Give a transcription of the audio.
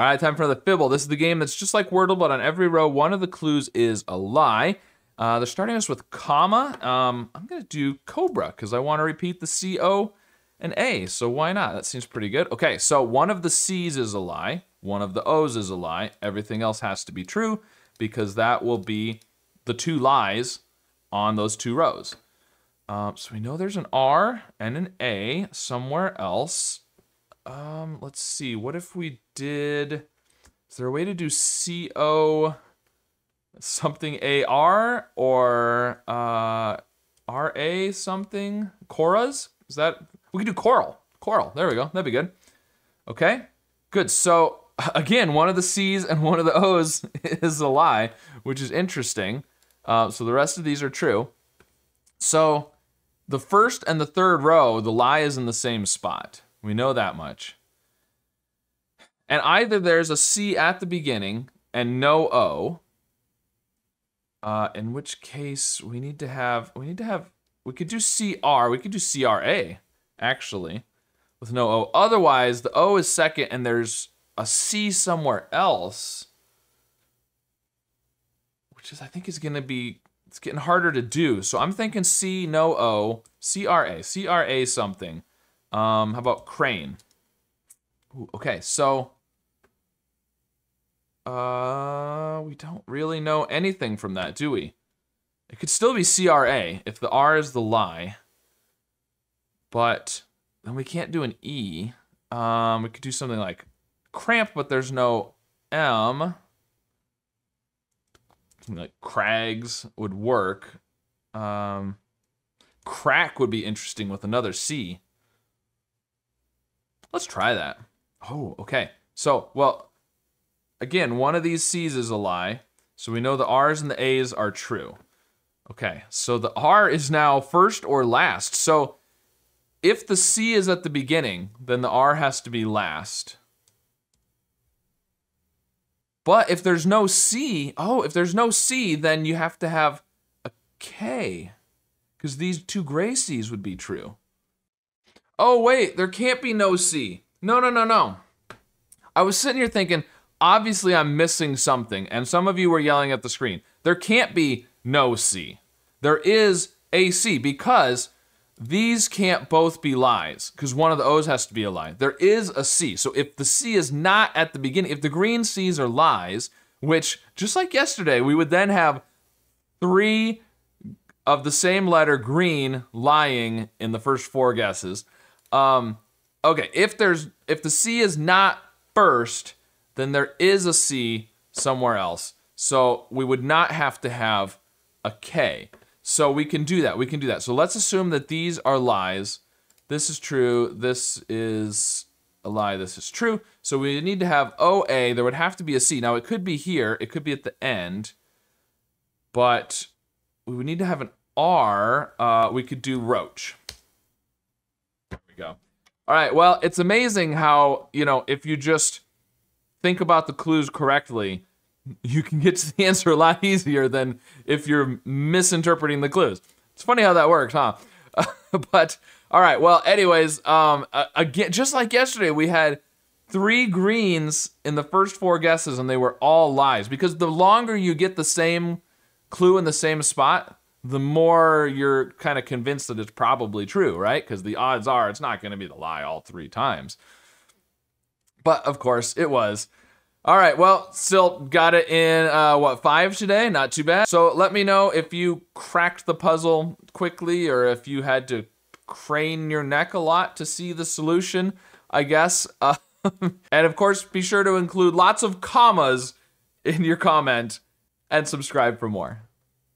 All right, time for the Fibble. This is the game that's just like Wordle, but on every row, one of the clues is a lie. Uh, they're starting us with comma. Um, I'm going to do Cobra because I want to repeat the C, O, and A. So why not? That seems pretty good. Okay, so one of the C's is a lie. One of the O's is a lie. Everything else has to be true because that will be the two lies on those two rows. Um, so we know there's an R and an A somewhere else. Um, let's see. What if we did? Is there a way to do C O something A R or uh, R A something? Coras? Is that we could do coral? Coral. There we go. That'd be good. Okay. Good. So again, one of the C's and one of the O's is a lie, which is interesting. Uh, so the rest of these are true. So the first and the third row, the lie is in the same spot. We know that much. And either there's a C at the beginning and no O, uh, in which case we need to have, we need to have, we could do CR, we could do CRA, actually, with no O. Otherwise, the O is second and there's a C somewhere else, which is, I think is gonna be, it's getting harder to do. So I'm thinking C, no O, CRA, CRA something. Um, how about crane? Ooh, okay, so uh, we don't really know anything from that, do we? It could still be CRA if the R is the lie. But then we can't do an E. Um, we could do something like cramp, but there's no M. Something like crags would work. Um, crack would be interesting with another C. Let's try that. Oh, okay. So, well, again, one of these C's is a lie. So we know the R's and the A's are true. Okay, so the R is now first or last. So if the C is at the beginning, then the R has to be last. But if there's no C, oh, if there's no C, then you have to have a K. Because these two gray C's would be true. Oh, wait, there can't be no C. No, no, no, no. I was sitting here thinking, obviously I'm missing something, and some of you were yelling at the screen. There can't be no C. There is a C because these can't both be lies because one of the O's has to be a lie. There is a C. So if the C is not at the beginning, if the green C's are lies, which just like yesterday, we would then have three of the same letter green lying in the first four guesses. Um, okay, if there's if the C is not first, then there is a C somewhere else. So we would not have to have a K. So we can do that. We can do that. So let's assume that these are lies. This is true. This is a lie. This is true. So we need to have OA. There would have to be a C. Now it could be here. It could be at the end. But we would need to have an R. Uh, we could do Roach. Go. All right. Well, it's amazing how, you know, if you just think about the clues correctly, you can get to the answer a lot easier than if you're misinterpreting the clues. It's funny how that works, huh? but all right, well, anyways, um, again, just like yesterday, we had three greens in the first four guesses, and they were all lies. Because the longer you get the same clue in the same spot, the more you're kind of convinced that it's probably true, right? Because the odds are it's not going to be the lie all three times. But of course, it was. All right, well, still got it in, uh, what, five today? Not too bad. So let me know if you cracked the puzzle quickly or if you had to crane your neck a lot to see the solution, I guess. Uh, and of course, be sure to include lots of commas in your comment and subscribe for more.